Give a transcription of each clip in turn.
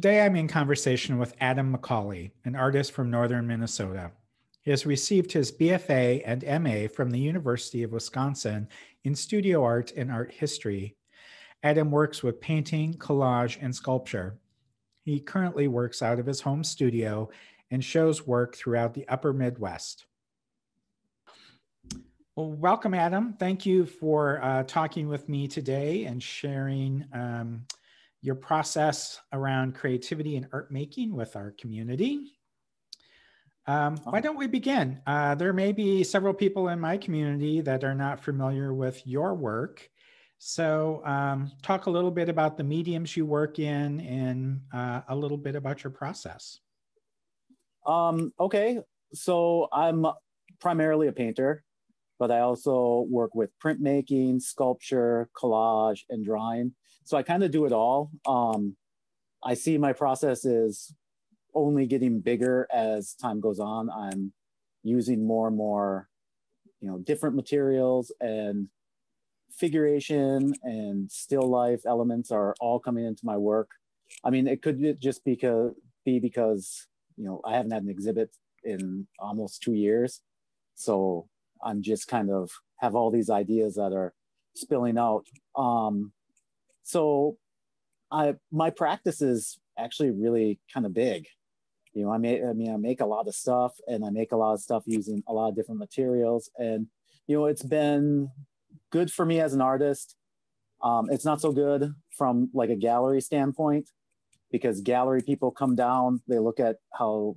Today I'm in conversation with Adam McCauley, an artist from northern Minnesota. He has received his BFA and MA from the University of Wisconsin in studio art and art history. Adam works with painting, collage, and sculpture. He currently works out of his home studio and shows work throughout the upper Midwest. Well, welcome, Adam. Thank you for uh, talking with me today and sharing um, your process around creativity and art making with our community. Um, why don't we begin? Uh, there may be several people in my community that are not familiar with your work. So, um, talk a little bit about the mediums you work in and uh, a little bit about your process. Um, okay, so I'm primarily a painter, but I also work with printmaking, sculpture, collage, and drawing so I kind of do it all. Um, I see my process is only getting bigger as time goes on. I'm using more and more, you know, different materials and figuration and still life elements are all coming into my work. I mean, it could just because be because you know I haven't had an exhibit in almost two years, so I'm just kind of have all these ideas that are spilling out. Um, so I my practice is actually really kind of big. You know, I make I mean I make a lot of stuff and I make a lot of stuff using a lot of different materials. And you know, it's been good for me as an artist. Um, it's not so good from like a gallery standpoint because gallery people come down, they look at how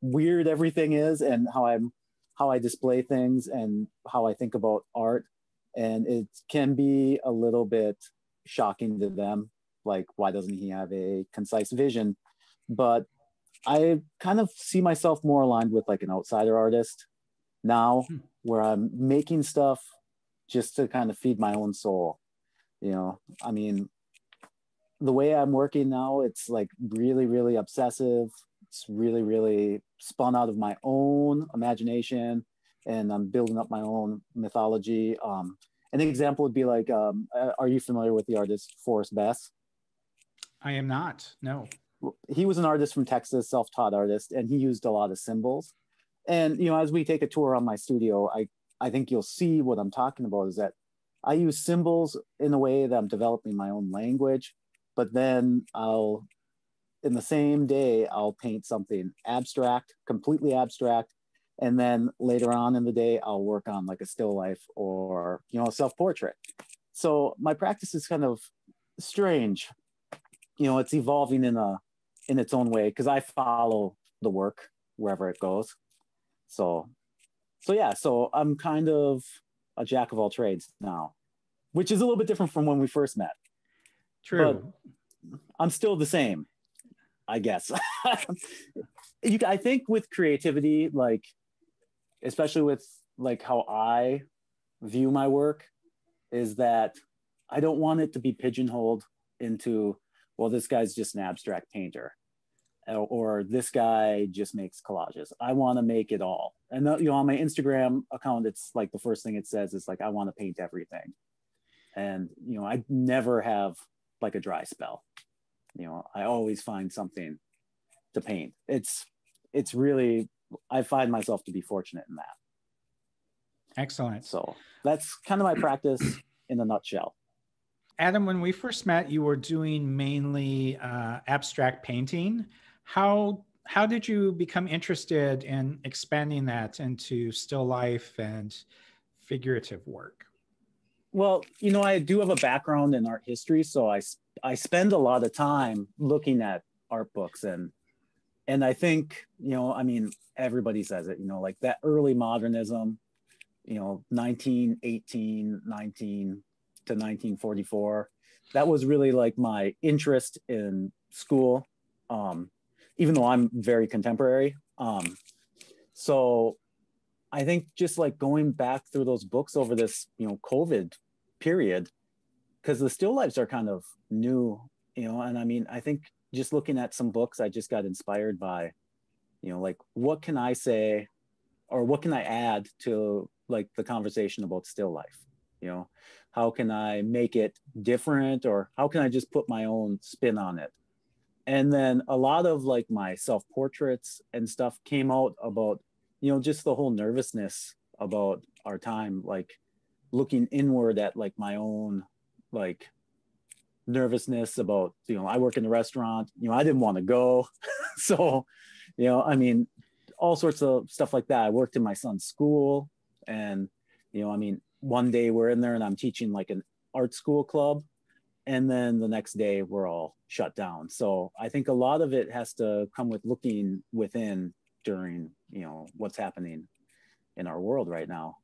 weird everything is and how I'm how I display things and how I think about art. And it can be a little bit shocking to them. Like, why doesn't he have a concise vision? But I kind of see myself more aligned with like an outsider artist now, hmm. where I'm making stuff just to kind of feed my own soul. You know, I mean, the way I'm working now, it's like really, really obsessive. It's really, really spun out of my own imagination, and I'm building up my own mythology. Um, an example would be like, um, uh, are you familiar with the artist Forrest Bess? I am not. No. He was an artist from Texas, self-taught artist, and he used a lot of symbols. And you know, as we take a tour on my studio, I I think you'll see what I'm talking about is that I use symbols in a way that I'm developing my own language, but then I'll in the same day I'll paint something abstract, completely abstract, and then later on in the day i'll work on like a still life or you know a self-portrait. So my practice is kind of strange. You know it's evolving in a in its own way because i follow the work wherever it goes. So so yeah so i'm kind of a jack of all trades now which is a little bit different from when we first met. True. But i'm still the same i guess. You, i think with creativity like especially with like how I view my work, is that I don't want it to be pigeonholed into, well, this guy's just an abstract painter, or, this guy just makes collages. I want to make it all. And you know, on my Instagram account, it's like the first thing it says is like I want to paint everything, and you know, I never have like a dry spell. You know, I always find something to paint. It's it's really I find myself to be fortunate in that. Excellent. So that's kind of my practice in a nutshell. Adam, when we first met, you were doing mainly uh, abstract painting. How how did you become interested in expanding that into still life and figurative work? Well, you know, I do have a background in art history, so I I spend a lot of time looking at art books and and I think, you know, I mean, everybody says it, you know, like that early modernism, you know, 1918, 19 to 1944. That was really like my interest in school, um, even though I'm very contemporary. Um, so I think just like going back through those books over this, you know, COVID period, because the still lives are kind of new, you know, and I mean, I think just looking at some books, I just got inspired by, you know, like what can I say or what can I add to like the conversation about still life? You know, how can I make it different or how can I just put my own spin on it? and then a lot of like my self portraits and stuff came out about you know just the whole nervousness about our time like looking inward at like my own like nervousness about you know i work in the restaurant you know i didn't want to go. So you know i mean all sorts of stuff like that. I worked in my son's school and you know i mean one day we're in there and i'm teaching like an art school club and then the next day we're all shut down. So i think a lot of it has to come with looking within during you know what's happening in our world right now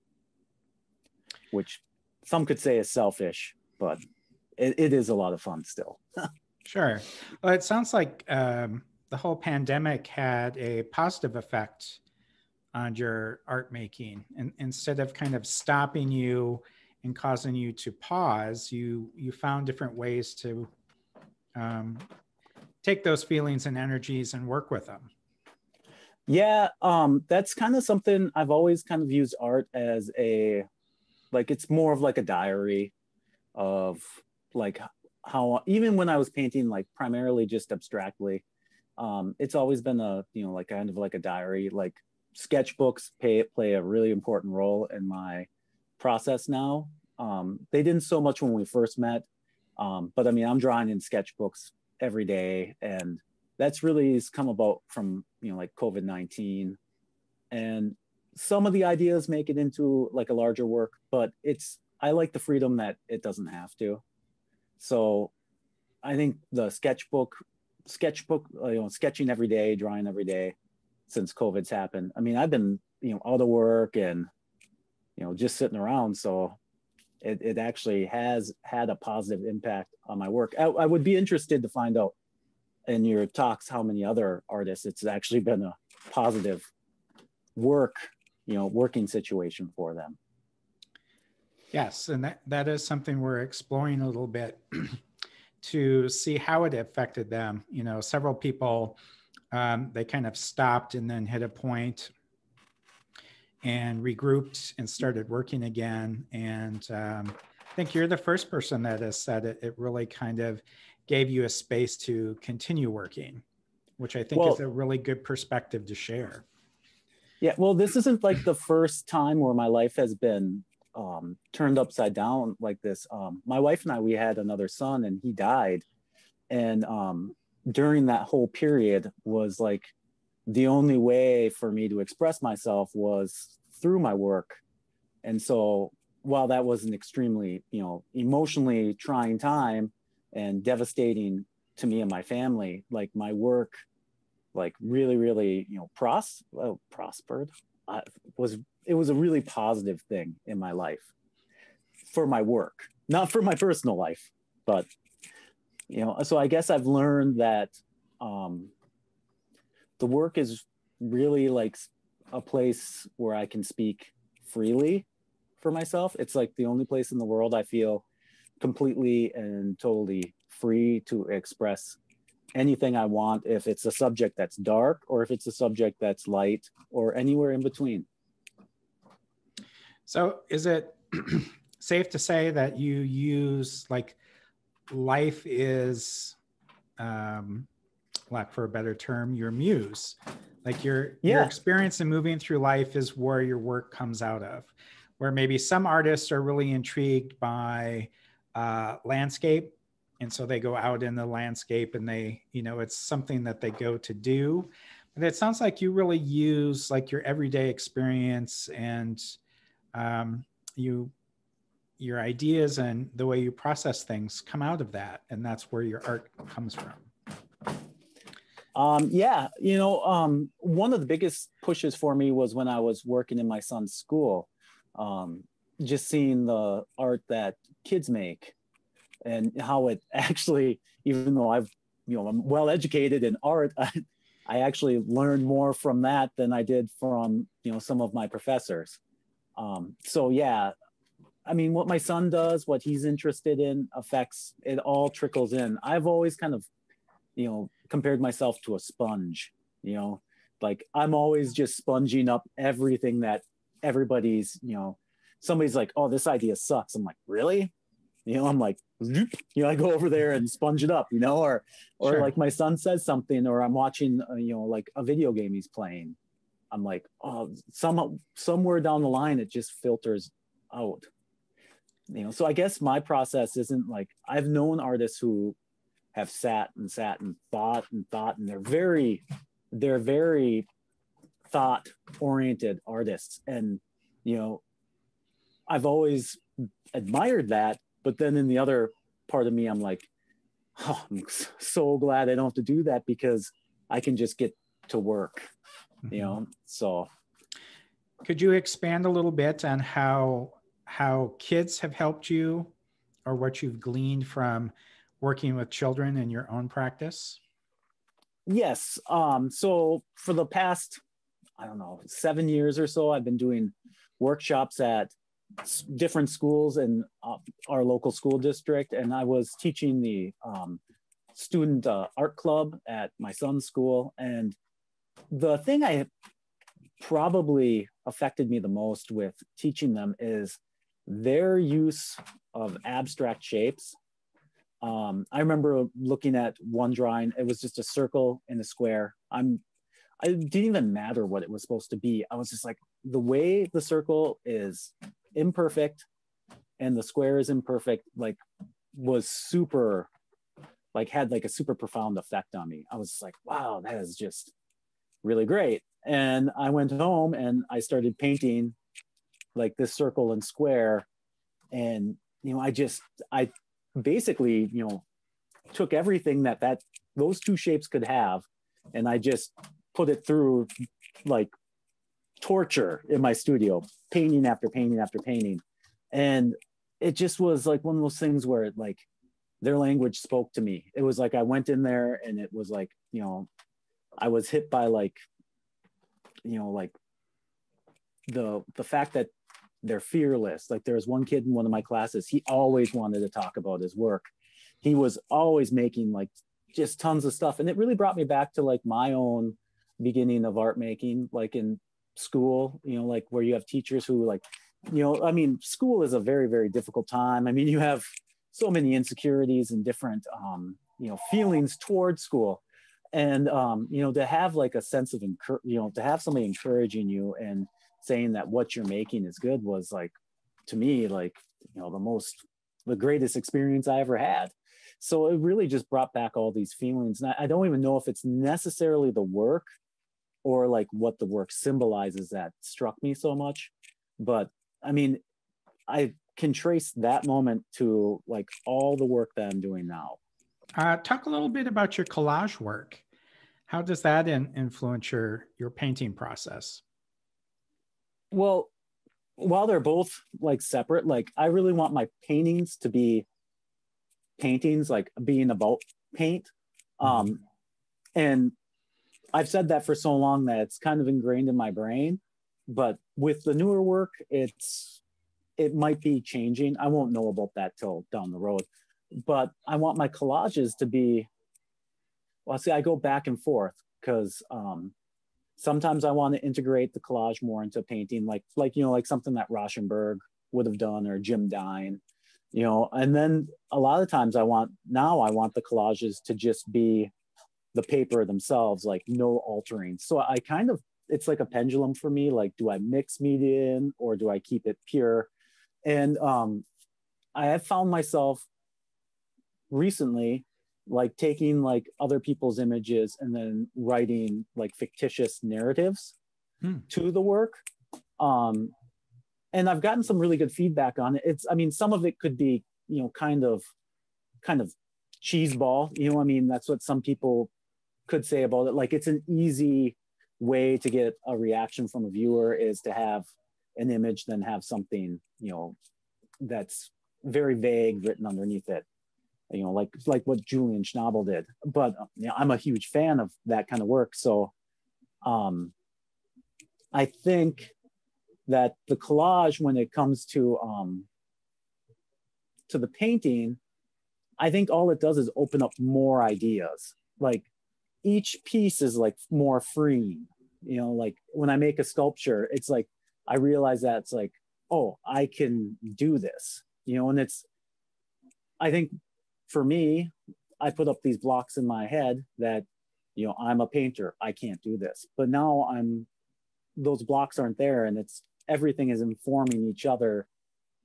which some could say is selfish but it, it is a lot of fun still. Sure. Well it sounds like um, the whole pandemic had a positive effect on your art making. And instead of kind of stopping you and causing you to pause, you you found different ways to um, take those feelings and energies and work with them. Yeah, um, that's kind of something I've always kind of used art as a like it's more of like a diary of like how even when I was painting like primarily just abstractly, um, it's always been a you know like kind of like a diary. Like sketchbooks pay play a really important role in my process now. Um, they didn't so much when we first met, um, but I mean, I'm drawing in sketchbooks every day, and that's really has come about from you know like COVID nineteen, and some of the ideas make it into like a larger work, but it's I like the freedom that it doesn't have to. So, I think the sketchbook, sketchbook, uh, you know, sketching every day, drawing every day, since COVID's happened. I mean, I've been you know out of work and you know just sitting around. So it, it actually has had a positive impact on my work. I, I, would be interested to find out in your talks how many other artists it's actually been a positive work you know working situation for them yes and that, that is something we're exploring a little bit to see how it affected them you know several people um, they kind of stopped and then hit a point and regrouped and started working again. And um, I think you're the first person that has said it, it really kind of gave you a space to continue working, which I think well, is a really good perspective to share. Yeah, well, this isn't like the first time where my life has been um, turned upside down like this. Um, my wife and I, we had another son, and he died, and um, during that whole period was like the only way for me to express myself was through my work. And so while that was an extremely, you know, emotionally trying time and devastating to me and my family, like my work, like really, really, you know, pros oh, prospered. I was it was a really positive thing in my life for my work, not for my personal life, but you know. So I guess I've learned that um, the work is really like a place where I can speak freely for myself. It's like the only place in the world I feel completely and totally free to express anything I want if it's a subject that's dark or if it's a subject that's light or anywhere in between. So, is it safe to say that you use like life is um, lack for a better term, your muse. Like your yeah. your experience in moving through life is where your work comes out of. Where maybe some artists are really intrigued by uh, landscape, and so they go out in the landscape and they, you know, it's something that they go to do. But it sounds like you really use like your everyday experience and um, you your ideas and the way you process things come out of that and that's where your art comes from um, yeah, you know, um, one of the biggest pushes for me was when I was working in my son's school, um, just seeing the art that kids make and how it actually, even though I've, you know, I'm well educated in art, I, I actually learned more from that than I did from, you know, some of my professors. Um, so yeah, I mean, what my son does, what he's interested in affects, it all trickles in. I've always kind of, you know, compared myself to a sponge, you know, like I'm always just sponging up everything that everybody's, you know, somebody's like, oh, this idea sucks. I'm like, really? you know, I'm like, you know, I go over there and sponge it up, you know, or, or sure. like my son says something, or I'm watching, uh, you know, like a video game he's playing. I'm like, oh, some somewhere down the line, it just filters out, you know. So I guess my process isn't like I've known artists who have sat and sat and thought and thought, and they're very, they're very thought oriented artists, and you know, I've always admired that but then in the other part of me, I'm like, oh, I'm so glad I don't have to do that because I can just get to work. You know? So could you expand a little bit on how how kids have helped you or what you've gleaned from working with children in your own practice? Yes. Um, so for the past, I don't know, seven years or so, I've been doing workshops at different schools in uh, our local school district, and I was teaching the um, student uh, art club at my son's school. And the thing I probably affected me the most with teaching them is their use of abstract shapes. Um, I remember looking at one drawing. It was just a circle and a square. I'm it didn't even matter what it was supposed to be. I was just like, the way the circle is imperfect and the square is imperfect like was super like had like a super profound effect on me i was like wow that is just really great and i went home and i started painting like this circle and square and you know i just i basically you know took everything that that those two shapes could have and i just put it through like torture in my studio, painting after painting after painting. And it just was like one of those things where it like their language spoke to me. It was like I went in there and it was like, you know, I was hit by like, you know, like the the fact that they're fearless. Like there was one kid in one of my classes, he always wanted to talk about his work. He was always making like just tons of stuff. And it really brought me back to like my own beginning of art making, like in school, you know, like where you have teachers who like, you know, I mean, school is a very, very difficult time. I mean, you have so many insecurities and different, um, you know, feelings towards school. And, um, you know, to have like a sense of, encour- you know, to have somebody encouraging you and saying that what you're making is good was like, to me, like, you know, the most, the greatest experience I ever had. So it really just brought back all these feelings. And I, I don't even know if it's necessarily the work or like what the work symbolizes that struck me so much. But I mean, I can trace that moment to like all the work that I'm doing now. Uh, talk a little bit about your collage work. How does that in, influence your your painting process? Well, while they're both like separate, like I really want my paintings to be paintings, like being about paint. Mm-hmm. Um, and I've said that for so long that it's kind of ingrained in my brain. But with the newer work, it's it might be changing. I won't know about that till down the road. But I want my collages to be well, see, I go back and forth because um, sometimes I want to integrate the collage more into painting, like like you know, like something that Rauschenberg would have done or Jim Dine, you know. And then a lot of times I want now I want the collages to just be the paper themselves, like no altering. So I kind of, it's like a pendulum for me. Like, do I mix media in or do I keep it pure? And um, I have found myself recently like taking like other people's images and then writing like fictitious narratives hmm. to the work. Um, and I've gotten some really good feedback on it. It's, I mean, some of it could be, you know, kind of, kind of cheese ball. You know, I mean, that's what some people could say about it. Like it's an easy way to get a reaction from a viewer is to have an image, then have something, you know, that's very vague written underneath it. You know, like like what Julian Schnabel did. But you know, I'm a huge fan of that kind of work. So um I think that the collage when it comes to um to the painting, I think all it does is open up more ideas. Like each piece is like more free you know like when i make a sculpture it's like i realize that it's like oh i can do this you know and it's I think for me, I put up these blocks in my head that, you know, I'm a painter, I can't do this. But now I'm, those blocks aren't there and it's everything is informing each other,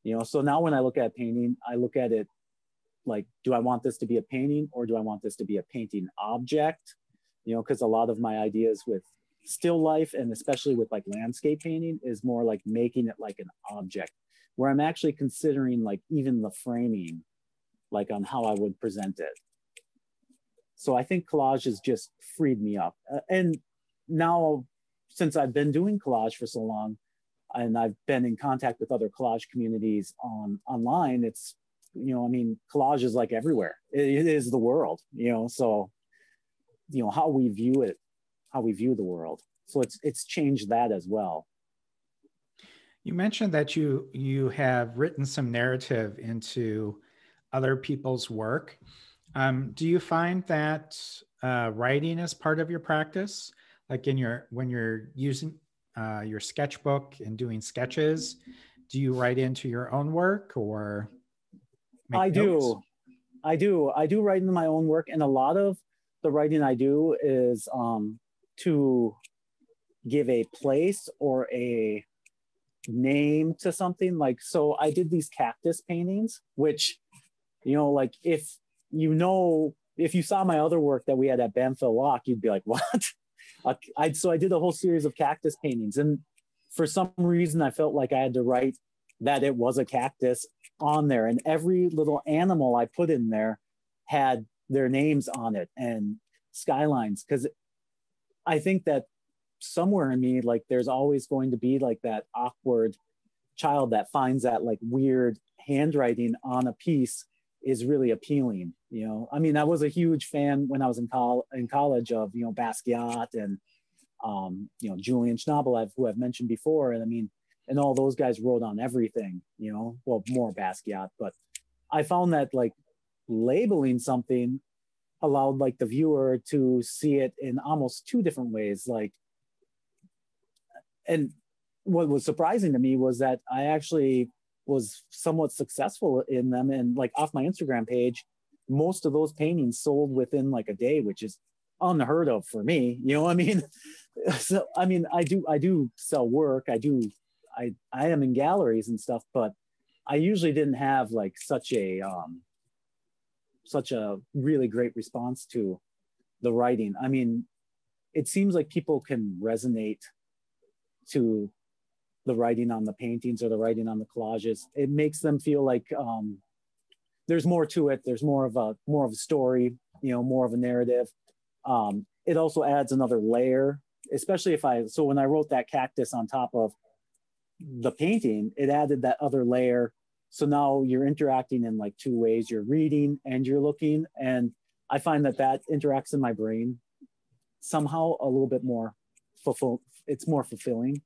you know. So now when I look at painting, I look at it like, do I want this to be a painting or do I want this to be a painting object? You know, because a lot of my ideas with still life and especially with like landscape painting is more like making it like an object where I'm actually considering like even the framing, like on how I would present it. So I think collage has just freed me up. Uh, and now, since I've been doing collage for so long, and I've been in contact with other collage communities on online, it's you know, I mean, collage is like everywhere. it, it is the world, you know. So, you know, how we view it, how we view the world. So it's it's changed that as well. You mentioned that you you have written some narrative into other people's work. Um, do you find that uh, writing is part of your practice, like in your when you're using uh, your sketchbook and doing sketches? Do you write into your own work or? I notes? do, I do, I do write into my own work, and a lot of the writing I do is um, to give a place or a name to something. Like, so I did these cactus paintings, which, you know, like if you know, if you saw my other work that we had at Banfield Lock, you'd be like, what? I, so I did a whole series of cactus paintings. And for some reason, I felt like I had to write that it was a cactus on there. And every little animal I put in there had their names on it and skylines. Because I think that somewhere in me, like there's always going to be like that awkward child that finds that like weird handwriting on a piece is really appealing. You know, I mean, I was a huge fan when I was in, col- in college of, you know, Basquiat and, um, you know, Julian Schnabel, who I've mentioned before. And I mean, and all those guys wrote on everything, you know, well, more Basquiat, but I found that like labeling something allowed like the viewer to see it in almost two different ways. Like, and what was surprising to me was that I actually was somewhat successful in them. And like off my Instagram page, most of those paintings sold within like a day, which is unheard of for me. You know, what I mean, so I mean, I do I do sell work. I do I I am in galleries and stuff, but I usually didn't have like such a um, such a really great response to the writing. I mean, it seems like people can resonate to the writing on the paintings or the writing on the collages. It makes them feel like um, there's more to it. There's more of a more of a story, you know, more of a narrative. Um, it also adds another layer, especially if I. So when I wrote that cactus on top of the painting, it added that other layer. So now you're interacting in like two ways. You're reading and you're looking, and I find that that interacts in my brain somehow a little bit more fulfill. It's more fulfilling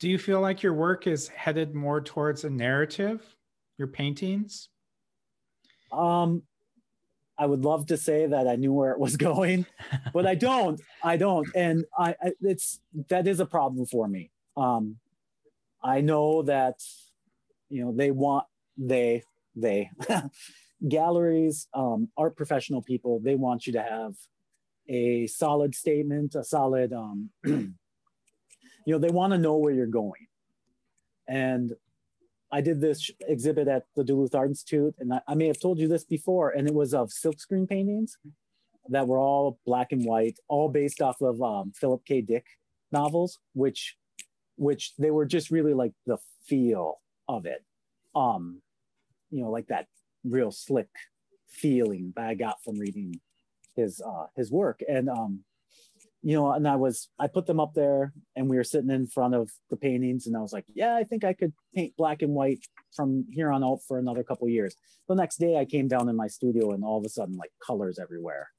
do you feel like your work is headed more towards a narrative, your paintings? Um, I would love to say that I knew where it was going, but I don't. I don't, and I, I it's that is a problem for me. Um, I know that you know they want they they galleries, um, art professional people. They want you to have a solid statement, a solid um, you know they want to know where you're going. And i did this exhibit at the duluth art institute and I, I, may have told you this before and it was of silkscreen paintings that were all black and white all based off of um, philip k. Dick novels which which they were just really like the feel of it. Um you know like that real slick feeling that i got from reading his uh his work. And um you know, and I was, I put them up there and we were sitting in front of the paintings and I was like, yeah, I think I could paint black and white from here on out for another couple years. The next day I came down in my studio and all of a sudden like colors everywhere.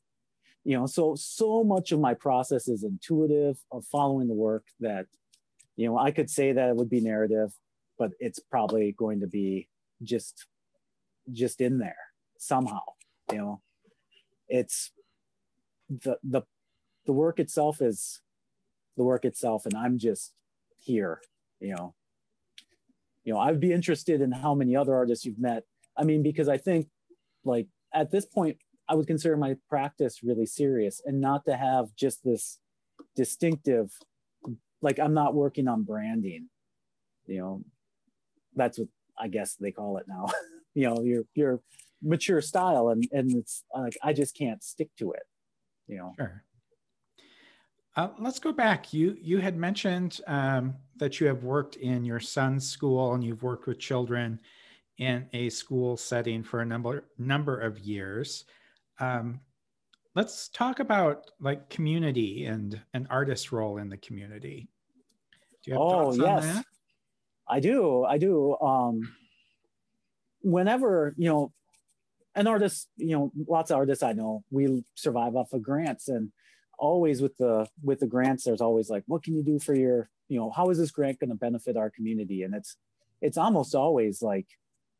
You know, so, so much of my process is intuitive of following the work that, you know, I could say that it would be narrative, but it's probably going to be just, just in there somehow, you know, it's the, the the work itself is the work itself and i'm just here you know you know i'd be interested in how many other artists you've met I mean, because I think like at this point, I would consider my practice really serious and not to have just this distinctive, like I'm not working on branding, you know, that's what I guess they call it now. you know, your your mature style, and and it's like I just can't stick to it. You know. Sure. Uh, let's go back. You you had mentioned um, that you have worked in your son's school and you've worked with children in a school setting for a number number of years. Um, let's talk about like community and an artist's role in the community. Do you have oh, yes. I do. I do. Um, whenever you know an artist you know lots of artists i know we survive off of grants and always with the with the grants there's always like what can you do for your you know how is this grant going to benefit our community? And it's it's almost always like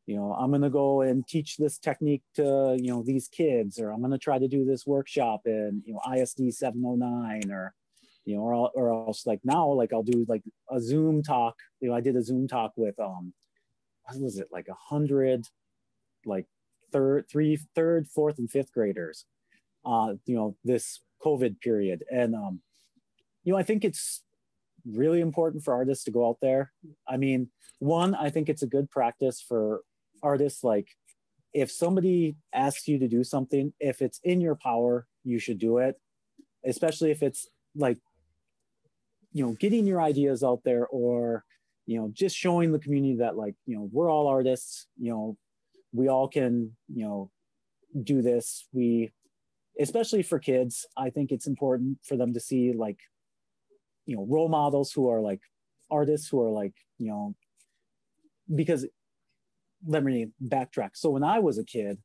you know i'm going to go and teach this technique to you know these kids or i'm going to try to do this workshop in you know isd 709 or you know or, or else like now like i'll do like a zoom talk. You know i did a zoom talk with um what was it like a hundred like third three third fourth and fifth graders. Uh you know this covid period. And um you know i think it's really important for artists to go out there. I mean one i think it's a good practice for artists like if somebody asks you to do something if it's in your power you should do it especially if it's like you know getting your ideas out there or you know just showing the community that like you know we're all artists you know we all can you know do this. We especially for kids i think it's important for them to see like you know role models who are like artists who are like you know because let me backtrack. So when i was a kid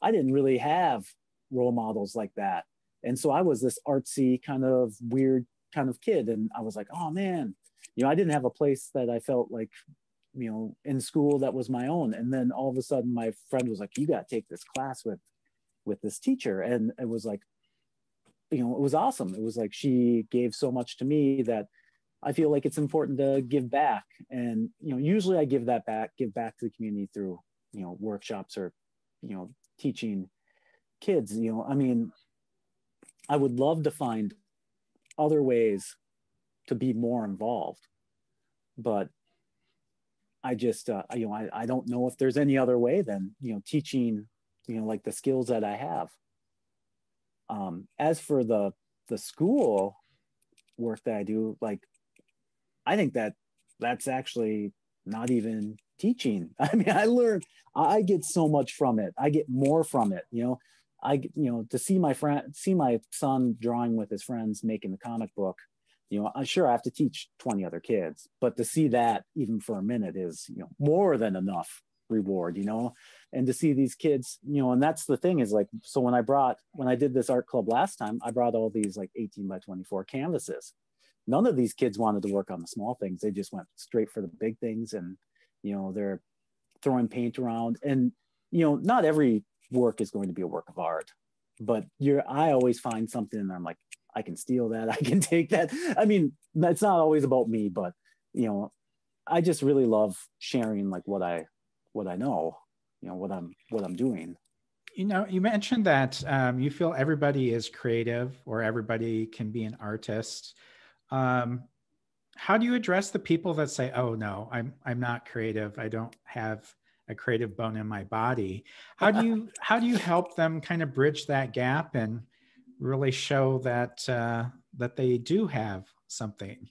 i didn't really have role models like that. And so i was this artsy kind of weird kind of kid and i was like oh man. You know, I didn't have a place that I felt like, you know, in school that was my own. And then all of a sudden my friend was like, you got to take this class with, with this teacher. And it was like, you know, it was awesome. It was like, she gave so much to me that I feel like it's important to give back. And, you know, usually I give that back, give back to the community through, you know, workshops or, you know, teaching kids, you know, I mean, I would love to find other ways to be more involved. But I just, uh, you know, I, I don't know if there's any other way than, you know, teaching, you know, like the skills that I have. Um, as for the, the school work that I do, like, I think that that's actually not even teaching. I mean, I learn, I get so much from it. I get more from it, you know, I, you know, to see my friend, see my son drawing with his friends, making the comic book, you know i'm sure i have to teach 20 other kids but to see that even for a minute is you know more than enough reward you know and to see these kids you know and that's the thing is like so when i brought when i did this art club last time i brought all these like 18 by 24 canvases none of these kids wanted to work on the small things they just went straight for the big things and you know they're throwing paint around and you know not every work is going to be a work of art but you're i always find something and i'm like I can steal that. I can take that. I mean, that's not always about me, but you know, I just really love sharing like what I what I know, you know, what I'm what I'm doing. You know, you mentioned that um, you feel everybody is creative or everybody can be an artist. Um, how do you address the people that say, "Oh no, I'm I'm not creative. I don't have a creative bone in my body." How do you how do you help them kind of bridge that gap and really show that uh, that they do have something.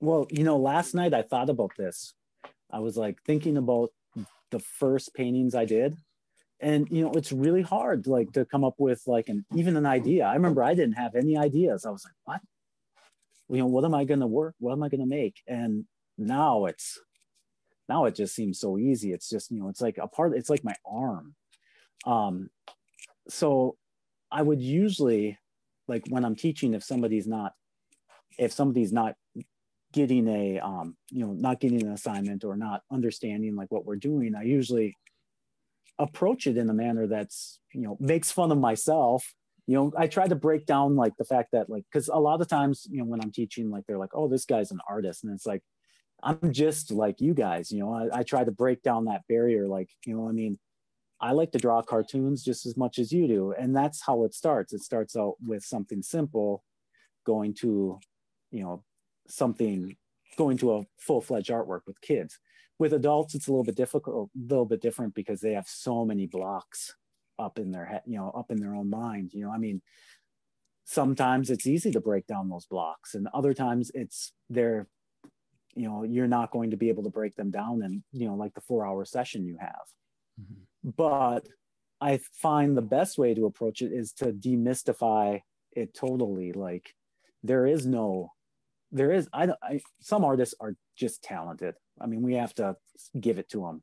Well, you know, last night I thought about this. I was like thinking about the first paintings I did, and you know, it's really hard like to come up with like an even an idea. I remember I didn't have any ideas. I was like, what? You know, what am I going to work? What am I going to make? And now it's now it just seems so easy. It's just you know, it's like a part. It's like my arm. Um, so I would usually like when I'm teaching, if somebody's not, if somebody's not getting a, um, you know, not getting an assignment or not understanding like what we're doing, I usually approach it in a manner that's, you know, makes fun of myself. You know, I try to break down like the fact that like, cause a lot of times, you know, when I'm teaching, like they're like, oh, this guy's an artist. And it's like, I'm just like you guys, you know, I, I try to break down that barrier. Like, you know, I mean, I like to draw cartoons just as much as you do. And that's how it starts. It starts out with something simple, going to, you know, something, going to a full fledged artwork with kids. With adults, it's a little bit difficult, a little bit different because they have so many blocks up in their head, you know, up in their own mind. You know, I mean, sometimes it's easy to break down those blocks and other times it's they're you know you're not going to be able to break them down in you know like the four hour session you have mm-hmm. but i find the best way to approach it is to demystify it totally like there is no there is I, don't I some artists are just talented. I mean we have to give it to them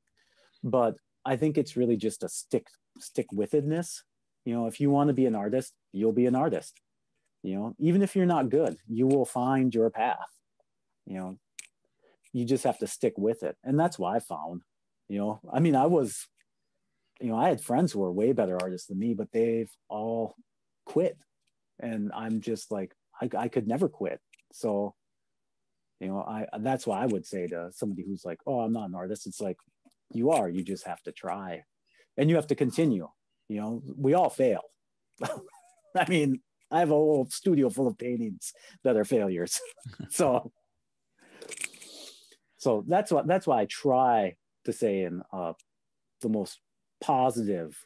but i think it's really just a stick stick withedness. You know if you want to be an artist you'll be an artist. You know even if you're not good you will find your path. You know you just have to stick with it. And that's what i found. You know i mean i was you know i had friends who were way better artists than me but they've all quit. And i'm just like i, I could never quit so you know i that's what i would say to somebody who's like oh i'm not an artist it's like you are you just have to try and you have to continue you know we all fail i mean I have a whole studio full of paintings that are failures. so, so that's what that's why I try to say in uh, the most positive,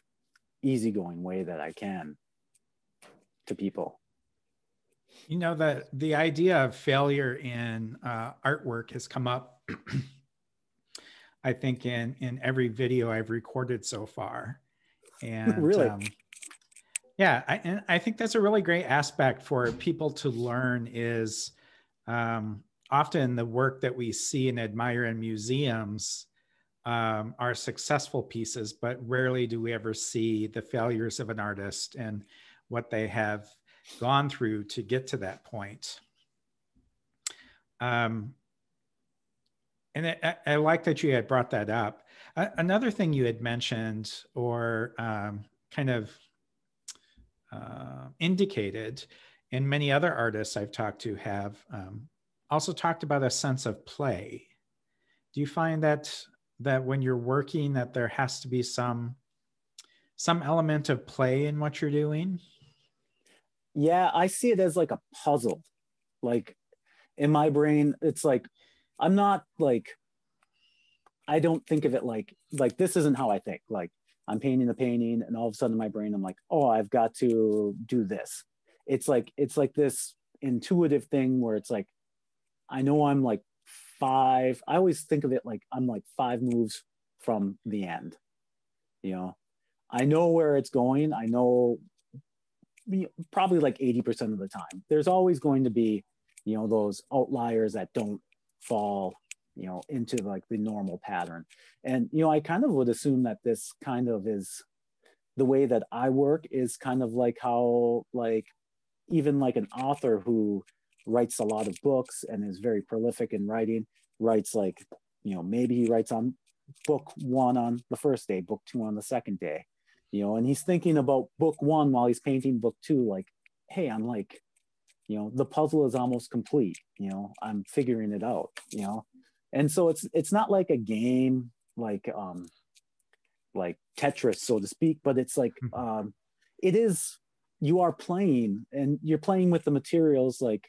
easygoing way that I can to people. You know that the idea of failure in uh, artwork has come up. I think in in every video I've recorded so far, and really. Um, yeah, I, and I think that's a really great aspect for people to learn is um, often the work that we see and admire in museums um, are successful pieces, but rarely do we ever see the failures of an artist and what they have gone through to get to that point. Um, and I, I, like that you had brought that up. Uh, another thing you had mentioned, or um, kind of uh, indicated, and many other artists I've talked to have um, also talked about a sense of play. Do you find that that when you're working that there has to be some some element of play in what you're doing? Yeah, I see it as like a puzzle. Like in my brain, it's like I'm not like I don't think of it like like this isn't how I think. Like I'm painting the painting, and all of a sudden in my brain, I'm like, oh, I've got to do this. It's like it's like this intuitive thing where it's like, I know I'm like five. I always think of it like I'm like five moves from the end. You know, I know where it's going. I know probably like 80% of the time. There's always going to be, you know, those outliers that don't fall you know into like the normal pattern and you know i kind of would assume that this kind of is the way that i work is kind of like how like even like an author who writes a lot of books and is very prolific in writing writes like you know maybe he writes on book one on the first day book two on the second day you know and he's thinking about book one while he's painting book two like hey i'm like you know the puzzle is almost complete you know i'm figuring it out you know and so it's it's not like a game like um like tetris so to speak but it's like mm-hmm. um it is you are playing and you're playing with the materials like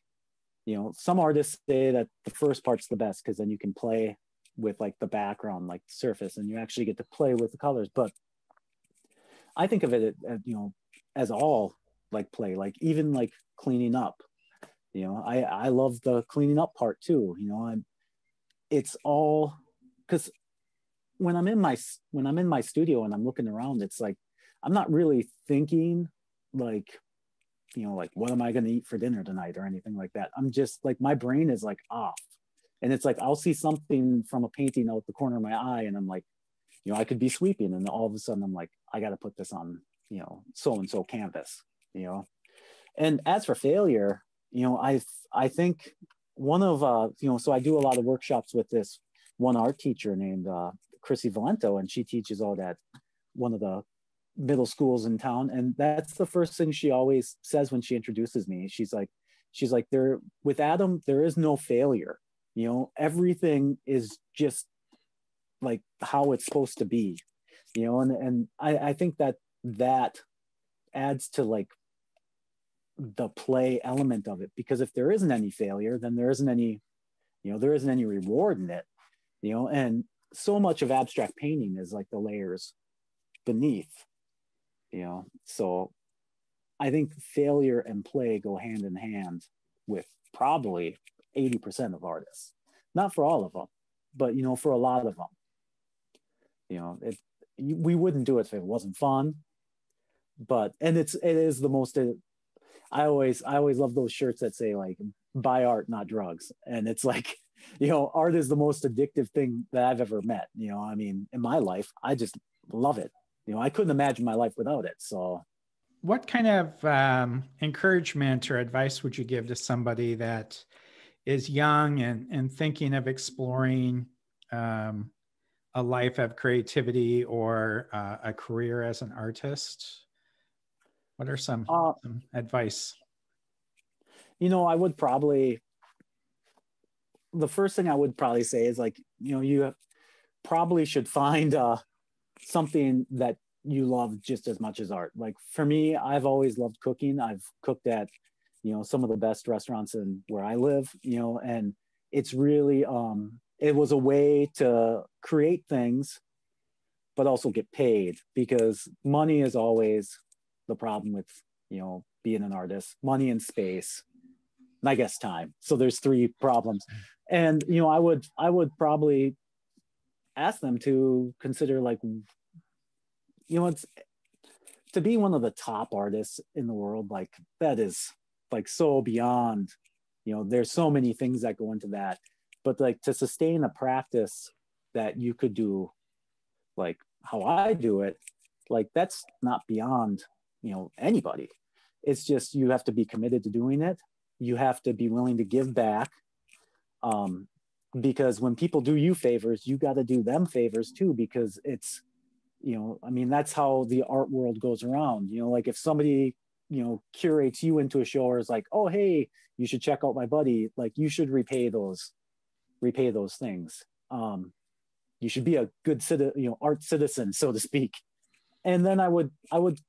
you know some artists say that the first part's the best because then you can play with like the background like the surface and you actually get to play with the colors but i think of it as, you know as all like play like even like cleaning up you know i i love the cleaning up part too you know i'm it's all because when I'm in my when I'm in my studio and I'm looking around, it's like I'm not really thinking like you know like what am I going to eat for dinner tonight or anything like that. I'm just like my brain is like off, and it's like I'll see something from a painting out the corner of my eye, and I'm like, you know, I could be sweeping, and all of a sudden I'm like, I got to put this on you know so and so canvas, you know. And as for failure, you know, I I think one of uh, you know, so I do a lot of workshops with this one art teacher named uh, Chrissy Valento, and she teaches all that one of the middle schools in town. And that's the first thing she always says when she introduces me. She's like, she's like, there with Adam, there is no failure. You know, everything is just like how it's supposed to be. You know, and and I, I think that that adds to like the play element of it because if there isn't any failure then there isn't any you know there isn't any reward in it you know and so much of abstract painting is like the layers beneath you know so i think failure and play go hand in hand with probably 80% of artists not for all of them but you know for a lot of them you know it we wouldn't do it if it wasn't fun. But and it's it is the most i always i always love those shirts that say like buy art not drugs. And it's like you know art is the most addictive thing that i've ever met you know i mean in my life i just love it. You know i couldn't imagine my life without it so. What kind of um, encouragement or advice would you give to somebody that is young and, and thinking of exploring um, a life of creativity or uh, a career as an artist what are some, uh, some advice you know i would probably the first thing I would probably say is like, you know, you probably should find uh, something that you love just as much as art. Like for me, I've always loved cooking. I've cooked at, you know, some of the best restaurants in where I live, you know, and it's really, um, it was a way to create things, but also get paid because money is always the problem with, you know, being an artist, money and space. And I guess time. So there's three problems and you know i would i would probably ask them to consider like you know it's to be one of the top artists in the world like that is like so beyond you know there's so many things that go into that but like to sustain a practice that you could do like how i do it like that's not beyond you know anybody. It's just you have to be committed to doing it. You have to be willing to give back um, because when people do you favors you got to do them favors too because it's you know i mean that's how the art world goes around. You know like if somebody you know curates you into a show or is like oh hey you should check out my buddy like you should repay those repay those things um you should be a good citizen you know art citizen so to speak and then i would i would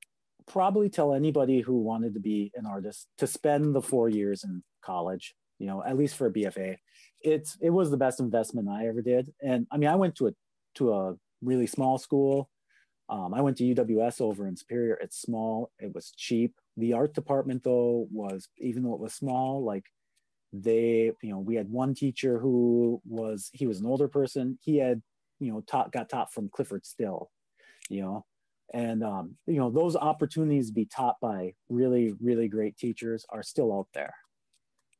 probably tell anybody who wanted to be an artist to spend the four years in college you know, at least for a BFA. It's it was the best investment I ever did. And I mean, I went to a to a really small school. Um, I went to UWS over in Superior. It's small. It was cheap. The art department though was even though it was small, like they, you know, we had one teacher who was he was an older person. He had, you know, taught got taught from Clyfford Still, you know, and um, you know those opportunities to be taught by really really great teachers are still out there.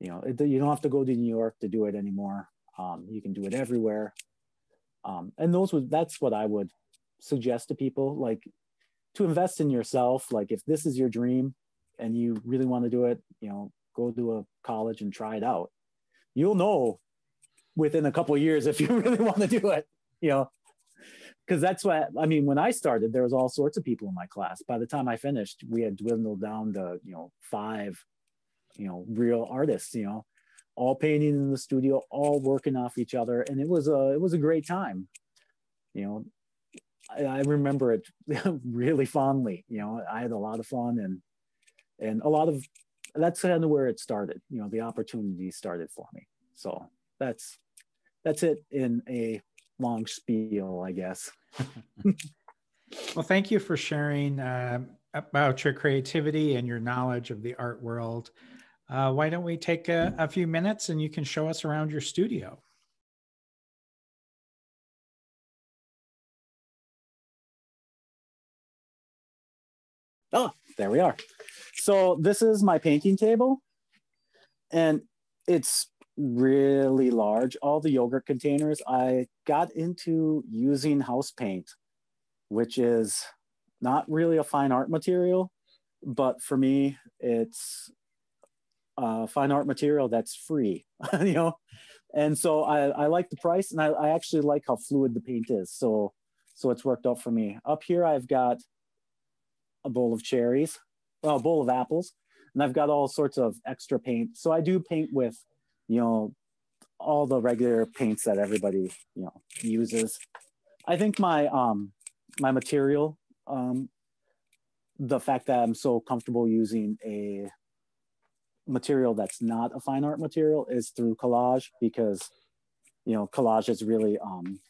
You know it, you don't have to go to new york to do it anymore. Um, you can do it everywhere. Um, and those would that's what i would suggest to people like to invest in yourself. Like if this is your dream and you really want to do it you know go to a college and try it out. You'll know within a couple years if you really want to do it you know? Because that's what i mean when i started there was all sorts of people in my class. By the time i finished we had dwindled down to you know five you know real artists you know? All painting in the studio all working off each other and it was a it was a great time you know? I, I remember it really fondly you know? I had a lot of fun and and a lot of that's kind of where it started you know the opportunity started for me so that's that's it in a long spiel i guess well thank you for sharing uh, about your creativity and your knowledge of the art world uh, why don't we take a, a few minutes and you can show us around your studio? Oh, there we are. So this is my painting table and it's really large. All the yogurt containers, I got into using house paint, which is not really a fine art material, but for me, it's fine art material that's free, you know? And so I, I like the price and I, I actually like how fluid the paint is. So, so it's worked out for me. Up here, I've got a bowl of cherries, well, a bowl of apples, and I've got all sorts of extra paint. So I do paint with, you know, all the regular paints that everybody you know uses. I think my um my material um the fact that I'm so comfortable using a material that's not a fine art material is through collage because you know collage has really um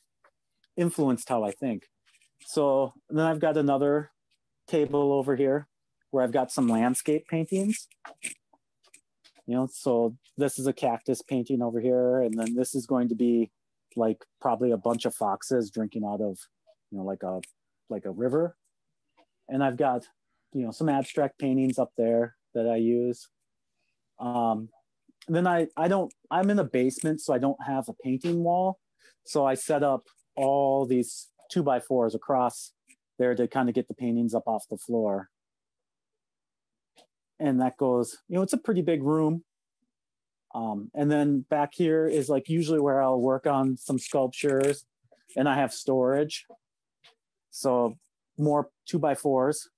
influenced how I think. So then I've got another table over here where I've got some landscape paintings. You know, so this is a cactus painting over here, and then this is going to be like probably a bunch of foxes drinking out of, you know, like a like a river. And I've got, you know, some abstract paintings up there that I use. Um, then I I don't I'm in a basement, so I don't have a painting wall. So I set up all these two by fours across there to kind of get the paintings up off the floor. And that goes, you know, it's a pretty big room. Um, and then back here is like usually where I'll work on some sculptures and I have storage. So more two by fours,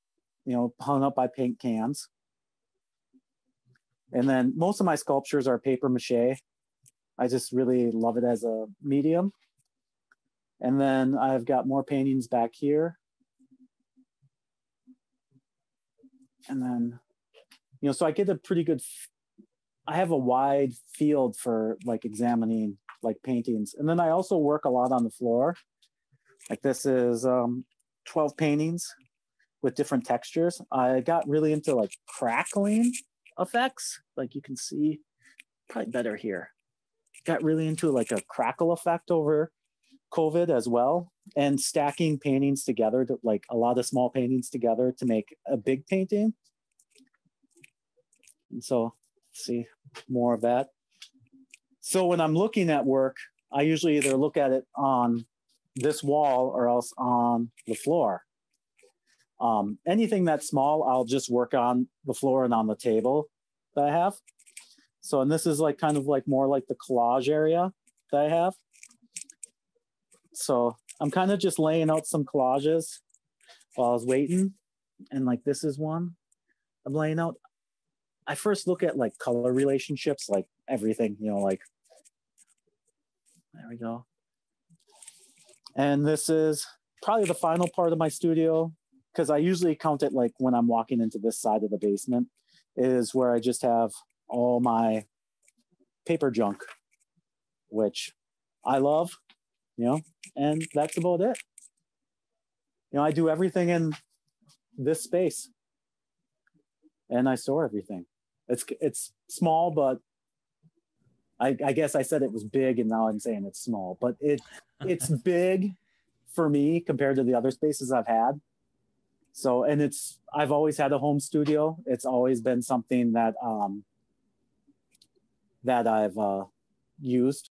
you know, hung up by paint cans. And then most of my sculptures are paper mache. I just really love it as a medium. And then I've got more paintings back here. And then, you know, so I get a pretty good, I have a wide field for like examining like paintings. And then I also work a lot on the floor. Like this is um, 12 paintings with different textures. I got really into like crackling effects. Like you can see probably better here. Got really into like a crackle effect over COVID as well, and stacking paintings together, to, like a lot of small paintings together to make a big painting. And so, see more of that. So when I'm looking at work, I usually either look at it on this wall or else on the floor. Um, anything that's small, I'll just work on the floor and on the table that I have. So, and this is like kind of like more like the collage area that I have. So I'm kind of just laying out some collages while I was waiting. And like this is one I'm laying out. I first look at like color relationships, like everything, you know, like there we go. And this is probably the final part of my studio because I usually count it like when I'm walking into this side of the basement is where I just have all my paper junk, which I love you know, and that's about it. You know, I do everything in this space and I store everything. It's it's small, but I, I guess I said it was big and now I'm saying it's small, but it it's big for me compared to the other spaces I've had. So, and it's, I've always had a home studio. It's always been something that, um, that I've, uh, used